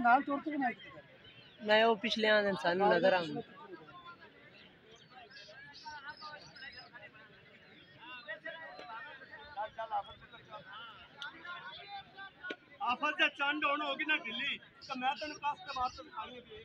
ਨਾਲ ਤੋੜ ਕੇ ਬਣਾਈ मैं वो पिछले आने इंसान नजर आऊँ ਆਫਤ ਦੇ ਚੰਡ ਹੁਣ ਹੋ ਗਈ ਨਾ ਢਿੱਲੀ ਤਾਂ ਮੈਂ ਤੈਨੂੰ ਕਸ ਤੇ ਬਾਤ ਤੋਂ ਖਾਣੀ ਵੀ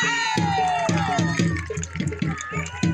Thank you.